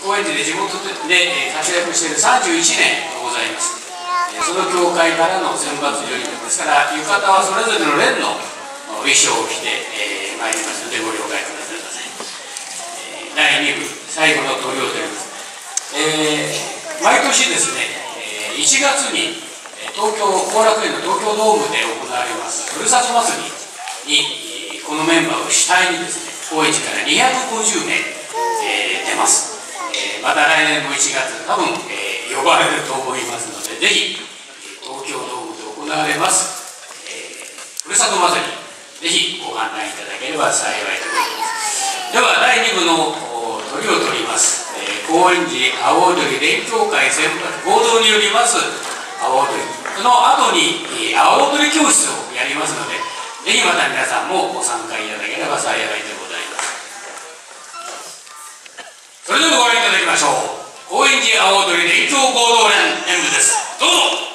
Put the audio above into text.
高円寺で地元で活躍している31年ございます。その教会からの選抜よりですから浴衣はそれぞれの連の衣装を着て、えー、参ります。のでご了解くださいませ、え、第2部最後の投票となります、えー、毎年ですね1月に東京後楽園の東京ドームで行われます。ふるさと祭りにこのメンバーを主体にですね高円寺から250名、えー、出ます、また来年の1月多分、えー、呼ばれると思いますのでぜひ東京ドームで行われます、えー、ふるさと祭りぜひご案内いただければ幸いでございます。では第2部の鳥を取ります、えー、高円寺阿波踊り勉強会選抜合同によります阿波踊りその後に阿波踊り教室をやりますのでぜひまた皆さんもご参加いただければ幸いでございます。それではご覧いただきましょう。高円寺阿波踊り勉強合同連演舞です。どうぞ。